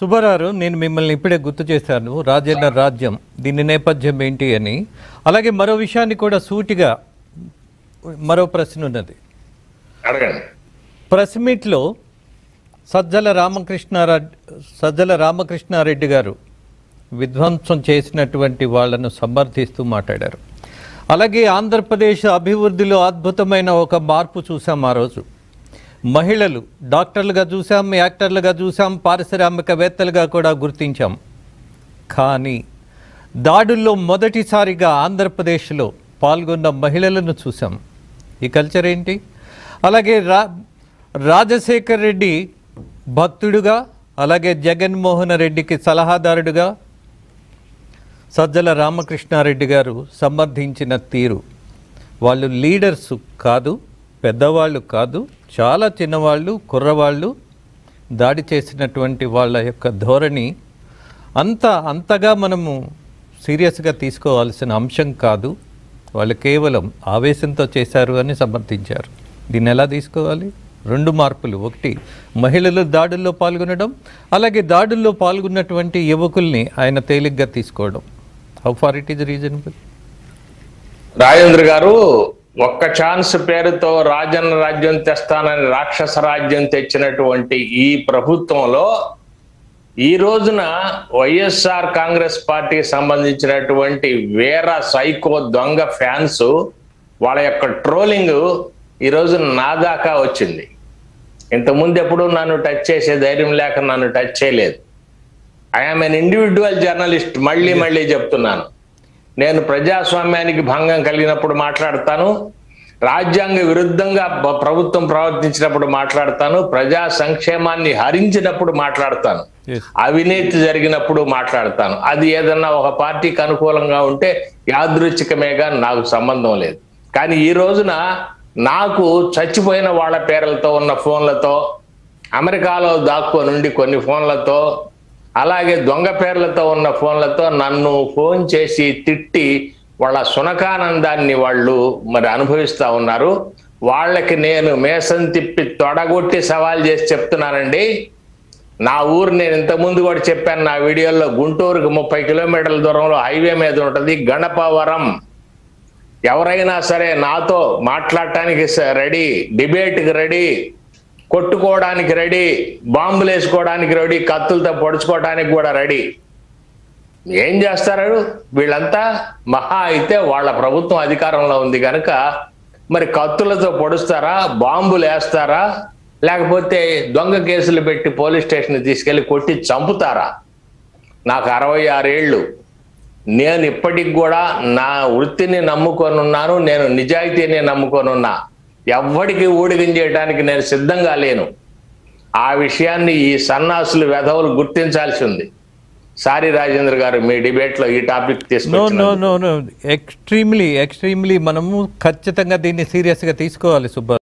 సుబ్బారావు నేను మిమ్మల్ని ఇప్పుడే గుర్తు చేశాను రాజన్న రాజ్యం దీని నేపథ్యం ఏంటి అని. అలాగే మరో విషయాన్ని కూడా సూటిగా మరో ప్రశ్న ఉన్నది. ప్రెస్ మీట్లో సజ్జల రామకృష్ణారెడ్డి సజ్జల రామకృష్ణారెడ్డి గారు విధ్వంసం చేసినటువంటి వాళ్ళను సమర్థిస్తూ మాట్లాడారు. అలాగే ఆంధ్రప్రదేశ్ అభివృద్ధిలో అద్భుతమైన ఒక మార్పు చూసాం ఆ రోజు. మహిళలు డాక్టర్లుగా చూసాం యాక్టర్లుగా చూసాం పారిశ్రామికవేత్తలుగా కూడా గుర్తించాం. కానీ దాడుల్లో మొదటిసారిగా ఆంధ్రప్రదేశ్లో పాల్గొన్న మహిళలను చూసాం ఈ కల్చర్ ఏంటి? అలాగే రా రాజశేఖర్ రెడ్డి భక్తుడుగా అలాగే జగన్మోహన్ రెడ్డికి సలహాదారుడుగా సజ్జల రామకృష్ణారెడ్డి గారు సమర్థించిన తీరు. వాళ్ళు లీడర్స్ కాదు పెద్దవాళ్ళు కాదు చాలా చిన్నవాళ్ళు కుర్రవాళ్ళు దాడి చేసినటువంటి వాళ్ళ యొక్క ధోరణి అంత అంతగా మనము సీరియస్గా తీసుకోవాల్సిన అంశం కాదు. వాళ్ళు కేవలం ఆవేశంతో చేశారు అని సమర్థించారు. దీన్ని ఎలా తీసుకోవాలి? రెండు మార్పులు. ఒకటి మహిళలు దాడుల్లో పాల్గొనడం అలాగే దాడుల్లో పాల్గొన్నటువంటి యువకుల్ని ఆయన తేలిగ్గా తీసుకోవడం. How far it is reasonable Rajendra garu ఒక్క ఛాన్స్ పేరుతో రాజన్న రాజ్యం తెస్తానని రాక్షస రాజ్యం తెచ్చినటువంటి ఈ ప్రభుత్వంలో ఈ రోజున వైఎస్ఆర్ కాంగ్రెస్ పార్టీ సంబంధించినటువంటి వేర సైకో దొంగ ఫ్యాన్స్ వాళ్ళ యొక్క ట్రోలింగ్ ఈ రోజు నా దాకా వచ్చింది. ఇంతకుముందు ఎప్పుడు నన్ను టచ్ చేసే ధైర్యం లేక నన్ను టచ్ చేయలేదు. ఐఎమ్ ఎన్ ఇండివిజువల్ జర్నలిస్ట్ మళ్ళీ మళ్ళీ చెప్తున్నాను. నేను ప్రజాస్వామ్యానికి భంగం కలిగినప్పుడు మాట్లాడతాను. రాజ్యాంగ విరుద్ధంగా ప్రభుత్వం ప్రవర్తించినప్పుడు మాట్లాడతాను. ప్రజా సంక్షేమాన్ని హరించినప్పుడు మాట్లాడతాను. అవినీతి జరిగినప్పుడు మాట్లాడతాను. అది ఏదన్నా ఒక పార్టీకి అనుకూలంగా ఉంటే యాదృచ్ఛికమేగా నాకు సంబంధం లేదు. కానీ ఈ రోజున నాకు చచ్చిపోయిన వాళ్ళ పేర్లతో ఉన్న ఫోన్లతో అమెరికాలో దాక్కొని ఉండి కొన్ని ఫోన్లతో అలాగే దొంగ పేర్లతో ఉన్న ఫోన్లతో నన్ను ఫోన్ చేసి తిట్టి వాళ్ళ సునకానందాన్ని వాళ్ళు మరి అనుభవిస్తూ ఉన్నారు. వాళ్ళకి నేను మేసం తిప్పి తొడగొట్టి సవాల్ చేసి చెప్తున్నానండి. నా ఊరు నేను ఇంతకుముందు కూడా చెప్పాను నా వీడియోలో గుంటూరుకు ముప్పై కిలోమీటర్ల దూరంలో హైవే మీద ఉంటుంది గణపవరం. ఎవరైనా సరే నాతో మాట్లాడటానికి స- రెడీ డిబేట్కి రెడీ. కొట్టుకోవడానికి రెడీ బాంబులు వేసుకోవడానికి రెడీ కత్తులతో పొడుచుకోవడానికి కూడా రెడీ. ఏం చేస్తారు వీళ్ళంతా మహా అయితే వాళ్ళ ప్రభుత్వం అధికారంలో ఉంది కనుక మరి కత్తులతో పొడుస్తారా బాంబులు వేస్తారా లేకపోతే దొంగ కేసులు పెట్టి పోలీస్ స్టేషన్ తీసుకెళ్ళి కొట్టి చంపుతారా? నాకు అరవై ఆరేళ్ళు. నేను ఇప్పటికి కూడా నా వృత్తిని నమ్ముకొని ఉన్నాను నేను నిజాయితీని నమ్ముకొని ఉన్నా. ఎవ్వడికి ఊడిగం చేయడానికి నేను సిద్ధంగా లేను. ఆ విషయాన్ని ఈ సన్నాసులు వెధవులు గుర్తించాల్సి ఉంది సారీ రాజేంద్ర గారు మీ డిబేట్లో ఈ టాపిక్ నో తీసుకొచ్చిన no no no. Extremely extremely మనము ఖచ్చితంగా దీన్ని సీరియస్గా తీసుకోవాలి సుబ్బా.